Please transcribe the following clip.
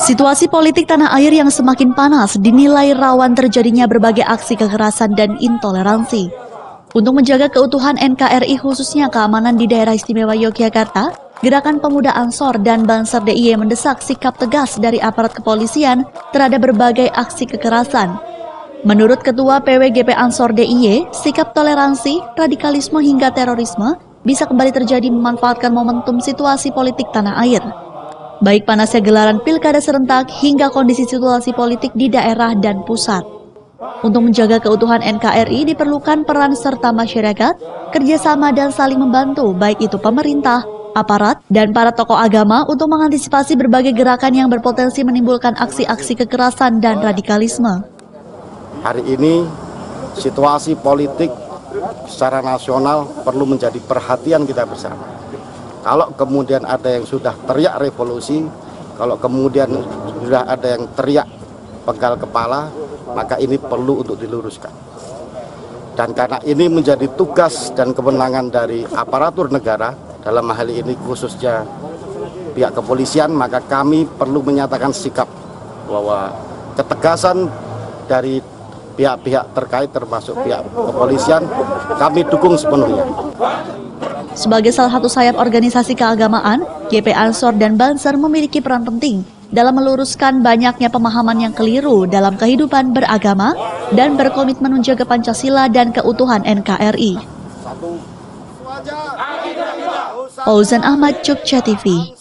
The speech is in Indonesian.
Situasi politik tanah air yang semakin panas dinilai rawan terjadinya berbagai aksi kekerasan dan intoleransi. Untuk menjaga keutuhan NKRI khususnya keamanan di daerah istimewa Yogyakarta, Gerakan Pemuda Ansor dan Banser DIY mendesak sikap tegas dari aparat kepolisian terhadap berbagai aksi kekerasan. Menurut Ketua PWGP Ansor DIY, sikap toleransi, radikalisme hingga terorisme bisa kembali terjadi memanfaatkan momentum situasi politik tanah air baik panasnya gelaran pilkada serentak hingga kondisi situasi politik di daerah dan pusat. Untuk menjaga keutuhan NKRI diperlukan peran serta masyarakat, kerjasama dan saling membantu baik itu pemerintah, aparat, dan para tokoh agama untuk mengantisipasi berbagai gerakan yang berpotensi menimbulkan aksi-aksi kekerasan dan radikalisme. Hari ini situasi politik secara nasional perlu menjadi perhatian kita bersama kalau kemudian ada yang sudah teriak revolusi, kalau kemudian sudah ada yang teriak pegal kepala, maka ini perlu untuk diluruskan. Dan karena ini menjadi tugas dan kewenangan dari aparatur negara, dalam hal ini khususnya pihak kepolisian, maka kami perlu menyatakan sikap bahwa ketegasan dari pihak-pihak terkait termasuk pihak kepolisian kami dukung sepenuhnya. Sebagai salah satu sayap organisasi keagamaan, GP Ansor dan Banser memiliki peran penting dalam meluruskan banyaknya pemahaman yang keliru dalam kehidupan beragama dan berkomitmen menjaga Pancasila dan keutuhan NKRI. Fauzan Ahmad, Jogja TV.